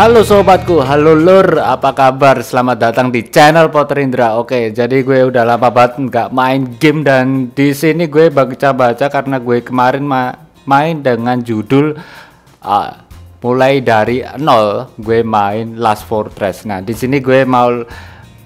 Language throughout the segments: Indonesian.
Halo sobatku, halo lur, apa kabar? Selamat datang di channel Potter Indra. Oke, jadi gue udah lama banget nggak main game dan di sini gue baca-baca karena gue kemarin ma main dengan judul uh, mulai dari nol gue main Last Fortress. Nah, di sini gue mau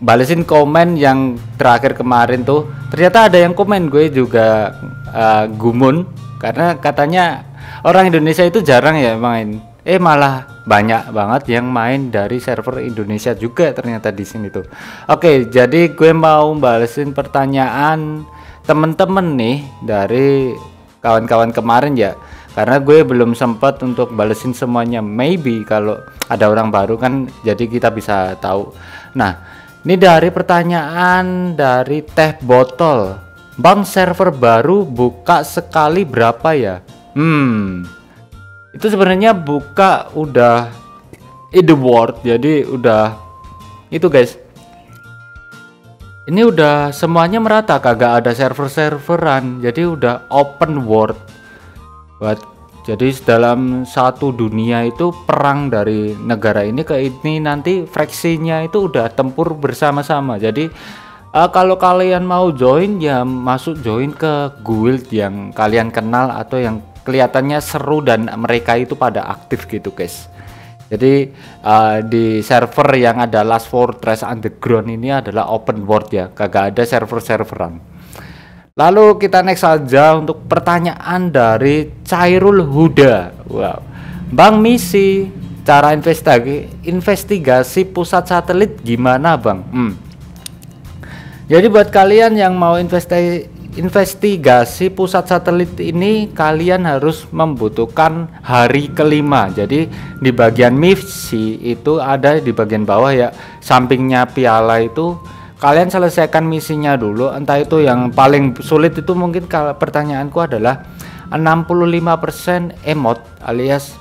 balesin komen yang terakhir kemarin tuh. Ternyata ada yang komen gue juga uh, gumun karena katanya orang Indonesia itu jarang ya main. Eh malah banyak banget yang main dari server Indonesia juga ternyata di sini tuh. Oke, jadi gue mau balesin pertanyaan temen-temen nih dari kawan-kawan kemarin ya. Karena gue belum sempat untuk balesin semuanya. Maybe kalau ada orang baru kan jadi kita bisa tahu. Nah, ini dari pertanyaan dari teh botol. Bang server baru buka sekali berapa ya? Hmm, itu sebenarnya buka udah in the world jadi udah itu guys. Ini udah semuanya merata kagak ada server-serveran jadi udah open world. Buat jadi dalam satu dunia itu perang dari negara ini ke ini nanti fraksinya itu udah tempur bersama-sama. Jadi uh, kalau kalian mau join ya masuk join ke guild yang kalian kenal atau yang kelihatannya seru dan mereka itu pada aktif gitu guys. Jadi uh, di server yang ada Last Fortress Underground ini adalah open world ya kagak ada server-serveran. Lalu kita next saja untuk pertanyaan dari Cairul Huda. Wow. Bang misi cara investigasi investigasi pusat satelit gimana Bang? Hmm. jadi buat kalian yang mau investasi investigasi pusat satelit ini kalian harus membutuhkan hari kelima. Jadi di bagian misi itu ada di bagian bawah ya sampingnya piala itu. Kalian selesaikan misinya dulu entah itu yang paling sulit itu mungkin kalau pertanyaanku adalah 65% emot alias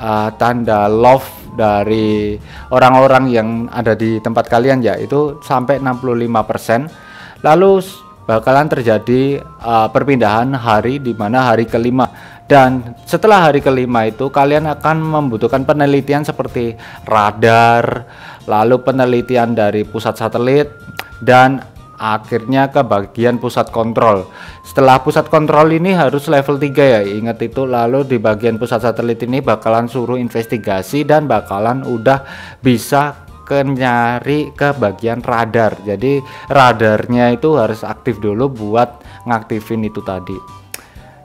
uh, tanda love dari orang-orang yang ada di tempat kalian ya itu sampai 65% lalu bakalan terjadi uh, perpindahan hari di mana hari kelima. Dan setelah hari kelima itu kalian akan membutuhkan penelitian seperti radar lalu penelitian dari pusat satelit dan akhirnya ke bagian pusat kontrol. Setelah pusat kontrol ini harus level 3 ya ingat itu. Lalu di bagian pusat satelit ini bakalan suruh investigasi dan bakalan udah bisa ke nyari ke bagian radar. Jadi radarnya itu harus aktif dulu buat ngaktifin itu tadi.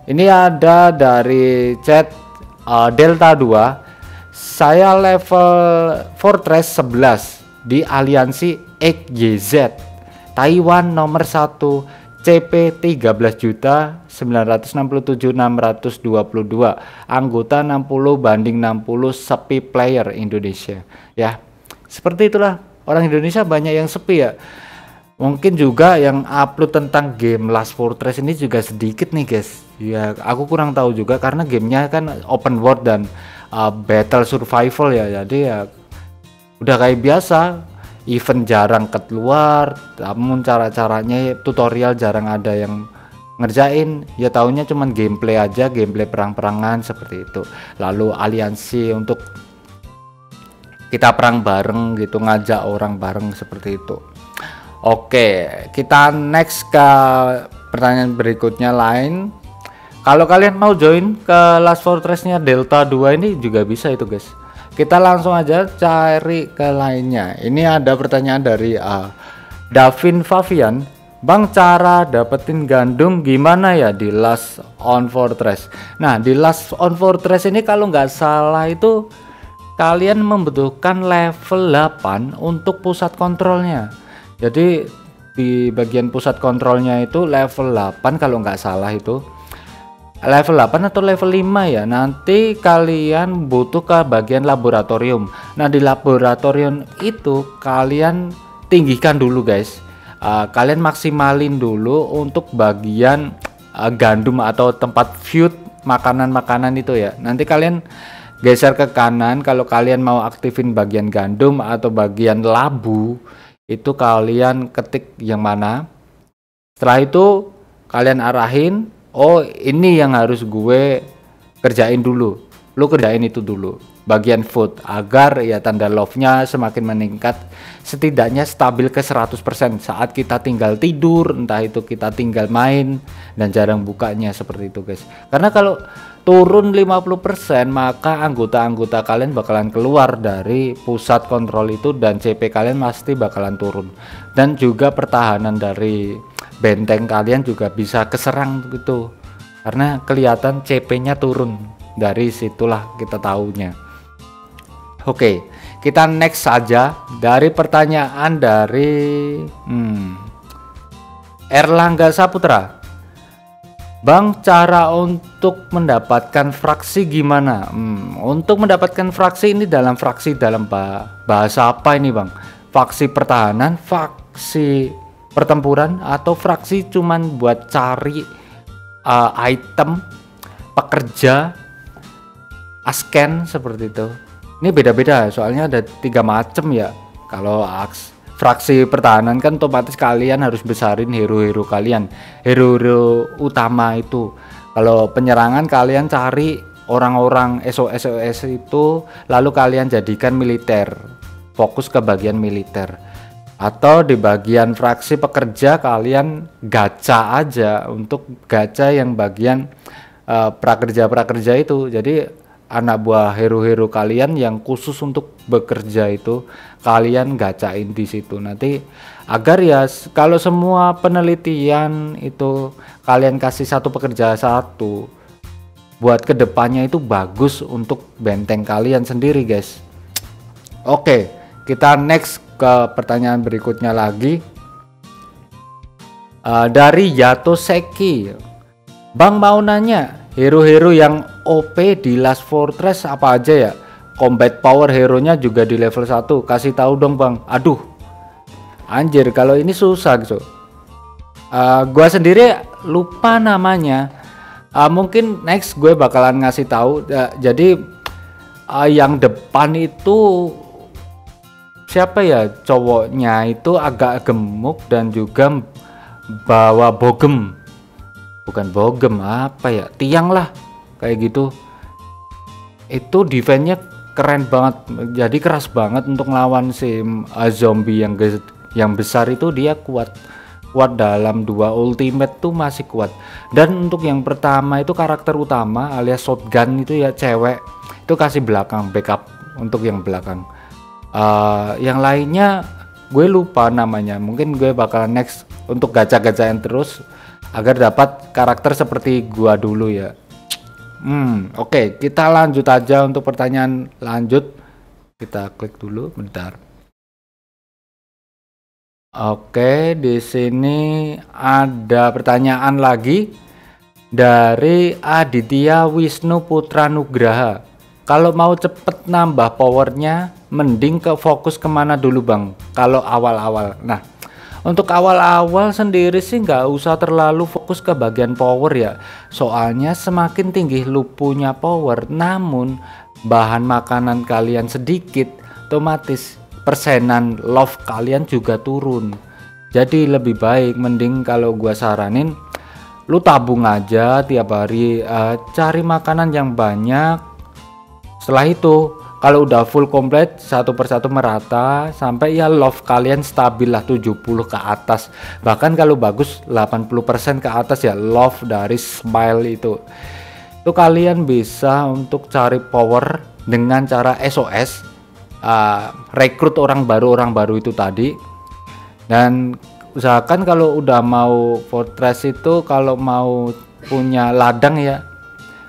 Ini ada dari chat uh, Delta 2 saya level Fortress 11 di aliansi XYZ Taiwan nomor 1 CP 13 juta 967 622 anggota 60 banding 60 sepi player Indonesia. Ya seperti itulah orang Indonesia banyak yang sepi ya. Mungkin juga yang upload tentang game Last Fortress ini juga sedikit nih guys. Ya aku kurang tahu juga karena gamenya kan open world dan uh, battle survival ya. Jadi ya udah kayak biasa. Event jarang keluar namun cara-caranya tutorial jarang ada yang ngerjain. Ya tahunya cuman gameplay aja gameplay perang-perangan seperti itu. Lalu aliansi untuk kita perang bareng gitu ngajak orang bareng seperti itu. Oke kita next ke pertanyaan berikutnya lain. Kalau kalian mau join ke Last Fortressnya Delta 2 ini juga bisa itu guys. Kita langsung aja cari ke lainnya. Ini ada pertanyaan dari uh, Davin Favian Bang cara dapetin gandum gimana ya di Last on Fortress? Nah di Last on Fortress ini kalau nggak salah itu kalian membutuhkan level 8 untuk pusat kontrolnya. Jadi di bagian pusat kontrolnya itu level 8 kalau nggak salah itu. Level 8 atau level 5 ya nanti kalian butuh ke bagian laboratorium. Nah di laboratorium itu kalian tinggikan dulu guys. Uh, kalian maksimalin dulu untuk bagian uh, gandum atau tempat feud makanan-makanan itu ya. Nanti kalian geser ke kanan kalau kalian mau aktifin bagian gandum atau bagian labu itu kalian ketik yang mana. Setelah itu kalian arahin oh ini yang harus gue kerjain dulu. Lu kerjain itu dulu. Bagian food agar ya tanda love-nya semakin meningkat. Setidaknya stabil ke 100% saat kita tinggal tidur entah itu kita tinggal main dan jarang bukanya seperti itu guys. Karena kalau turun 50% maka anggota-anggota kalian bakalan keluar dari pusat kontrol itu dan CP kalian pasti bakalan turun. Dan juga pertahanan dari benteng kalian juga bisa keserang gitu. Karena kelihatan CP-nya turun. Dari situlah kita tahunya Oke, kita next saja. Dari pertanyaan dari hmm, Erlangga Saputra. Bang, cara untuk mendapatkan fraksi gimana? Hmm, untuk mendapatkan fraksi ini dalam fraksi dalam bahasa apa ini, Bang? Faksi pertahanan, faksi pertempuran, atau fraksi cuman buat cari uh, item pekerja asken seperti itu? ini beda-beda soalnya ada tiga macam ya kalau aks fraksi pertahanan kan otomatis kalian harus besarin hero-hero kalian. Hero-hero utama itu. Kalau penyerangan kalian cari orang-orang SOS SOS itu lalu kalian jadikan militer. Fokus ke bagian militer. Atau di bagian fraksi pekerja kalian gacha aja untuk gacha yang bagian uh, prakerja-prakerja itu. Jadi anak buah hero-hero kalian yang khusus untuk bekerja itu kalian gacain di situ. Nanti agar ya kalau semua penelitian itu kalian kasih satu pekerja satu buat ke depannya itu bagus untuk benteng kalian sendiri guys. Oke kita next ke pertanyaan berikutnya lagi. Uh, dari Yato Seki Bang mau nanya hero-hero yang OP di Last Fortress apa aja ya? Combat power hero nya juga di level 1 kasih tahu dong bang. Aduh. Anjir kalau ini susah gitu. Uh, gua sendiri lupa namanya. Uh, mungkin next gue bakalan ngasih tahu. Uh, jadi uh, yang depan itu siapa ya? Cowoknya itu agak gemuk dan juga bawa bogem bukan bogem apa ya? Tiang lah kayak gitu. Itu defense-nya keren banget jadi keras banget untuk melawan si uh, zombie yang yang besar itu dia kuat kuat dalam dua ultimate tuh masih kuat. Dan untuk yang pertama itu karakter utama alias shotgun itu ya cewek itu kasih belakang backup untuk yang belakang. Uh, yang lainnya gue lupa namanya mungkin gue bakal next untuk gacha-gachain terus agar dapat karakter seperti gua dulu ya. Hmm, oke, okay. kita lanjut aja untuk pertanyaan lanjut. Kita klik dulu bentar. Oke, di sini ada pertanyaan lagi dari Aditya Wisnu Putra Nugraha. Kalau mau cepet nambah powernya, mending ke fokus ke mana dulu bang? Kalau awal-awal. Nah, untuk awal-awal sendiri sih nggak usah terlalu fokus ke bagian power ya. Soalnya semakin tinggi lu punya power, namun bahan makanan kalian sedikit, otomatis persenan love kalian juga turun. Jadi lebih baik mending kalau gua saranin lu tabung aja tiap hari uh, cari makanan yang banyak. Setelah itu kalau udah full komplit satu persatu merata sampai ya love kalian stabil lah 70 ke atas. Bahkan kalau bagus 80% ke atas ya love dari smile itu. Itu kalian bisa untuk cari power dengan cara SOS uh, rekrut orang baru orang baru itu tadi. Dan usahakan kalau udah mau fortress itu kalau mau punya ladang ya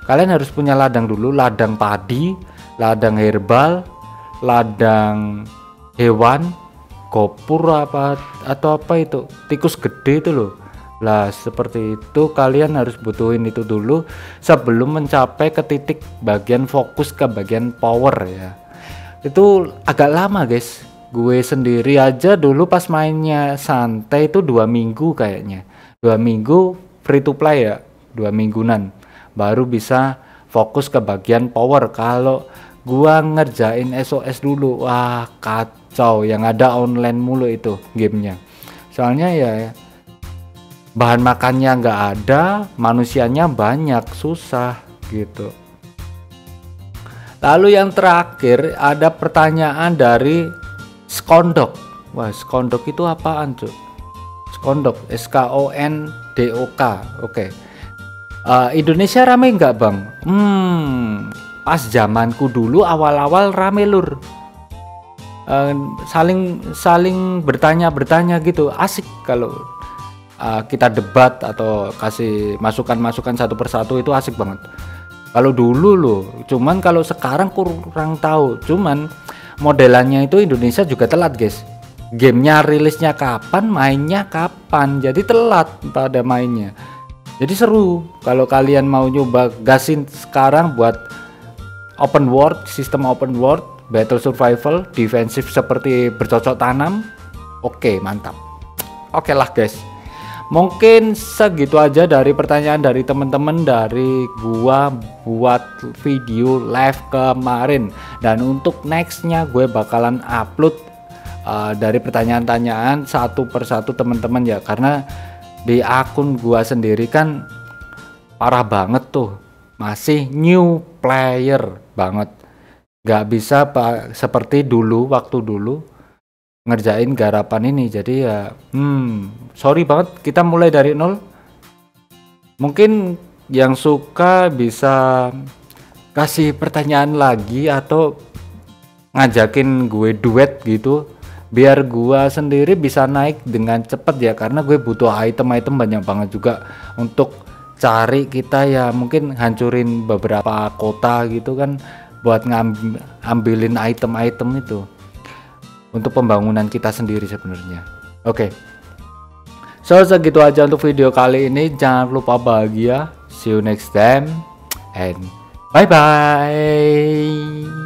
kalian harus punya ladang dulu ladang padi ladang herbal, ladang hewan, kopur apa atau apa itu tikus gede itu loh. Lah seperti itu kalian harus butuhin itu dulu sebelum mencapai ke titik bagian fokus ke bagian power ya. Itu agak lama guys. Gue sendiri aja dulu pas mainnya santai itu dua minggu kayaknya. Dua minggu free to play ya, dua mingguan baru bisa fokus ke bagian power. Kalau gua ngerjain SOS dulu wah kacau yang ada online mulu itu gamenya. Soalnya ya bahan makannya nggak ada manusianya banyak susah gitu. Lalu yang terakhir ada pertanyaan dari skondok. Wah skondok itu apaan cuy skondok S K O N D O K. Oke. okay. Uh, Indonesia rame nggak bang hmm pas zamanku dulu awal-awal rame lur uh, saling saling bertanya bertanya gitu asik kalau uh, kita debat atau kasih masukan-masukan satu persatu itu asik banget. Kalau dulu loh, cuman kalau sekarang kurang tahu. Cuman modelannya itu Indonesia juga telat guys. Gamenya rilisnya kapan, mainnya kapan, jadi telat pada mainnya. Jadi seru kalau kalian mau nyoba gasin sekarang buat open world, sistem open world, battle survival, defensif seperti bercocok tanam. Oke, mantap. Oke lah guys mungkin segitu aja dari pertanyaan dari teman-teman dari gua buat video live kemarin dan untuk nextnya gue bakalan upload uh, dari pertanyaan-tanyaan satu persatu teman-teman ya karena di akun gua sendiri kan parah banget tuh. Masih new player banget. Nggak bisa pak seperti dulu waktu dulu ngerjain garapan ini. Jadi ya hmm sorry banget kita mulai dari nol. Mungkin yang suka bisa kasih pertanyaan lagi atau ngajakin gue duet gitu biar gue sendiri bisa naik dengan cepet ya karena gue butuh item-item banyak banget juga untuk cari kita ya mungkin hancurin beberapa kota gitu kan buat ngambilin item-item itu untuk pembangunan kita sendiri sebenarnya. Oke. Okay. So segitu aja untuk video kali ini. Jangan lupa bahagia. See you next time and bye bye.